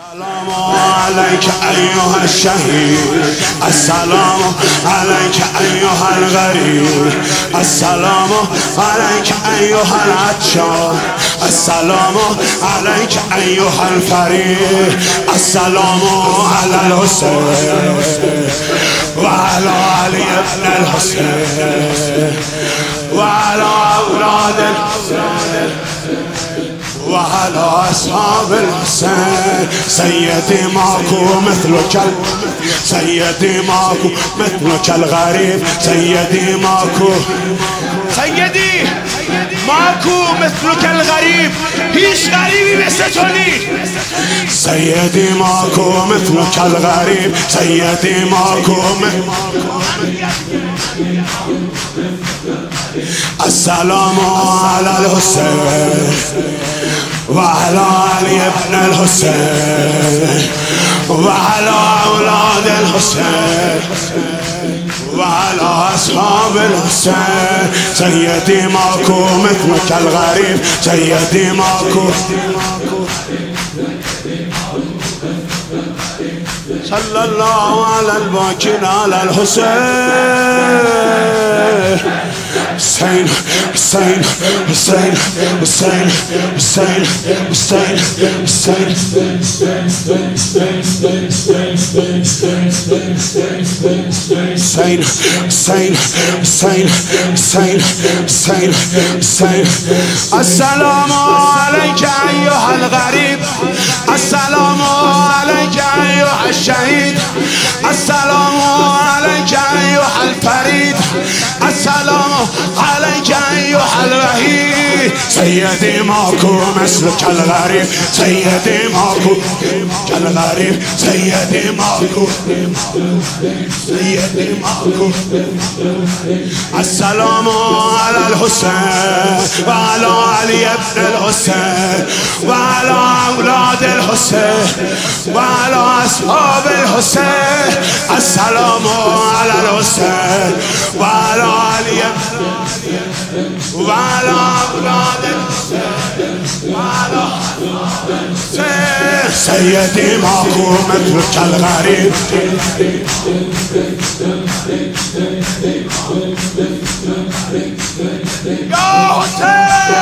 السلام عليك أيها الشهيد السلام عليك أيها الغريب السلام عليك أيها العطشان السلام عليك أيها الفريق السلام على الحسين وعلى علي ابن الحسين وعلى أولاد الحسين وعلى أصحاب الحسين سيدي ماكو مثلك سيدي ماكو مثلك الغريب سيدي ماكو سيدي ماكو مثلك الغريب هیچ غریبی مثل تو ماكو مثلك الغريب سيدي ماكو السلام على الحسين وعلى علي ابن الحسين وعلى أولاد الحسين وعلى أصحاب الحسين. سيدي ماكو مثلك الغريب سيدي ماكو. صلى الله على الباكين على الحسين. Hussein, Hussein, Hussein, Hussein, Hussein, Hussein, Hussein. Hussein, Hussein, Hussein, Hussein, Hussein, Hussein. السلام عليك أيها الغريب الفريد. السلام عليك أيها الوهيد سيدي ماكو مثلك الغريب سيدي ماكو كالغريب سيدي ماكو سيدي ماكو السلام على الحسين وعلى علي ابن الحسين وعلى أولاد الحسين وعلى أصحاب الحسين السلام على علي وعلى أولاد الحسين وعلى سيدي ماكو مثلك الغريب يا حسين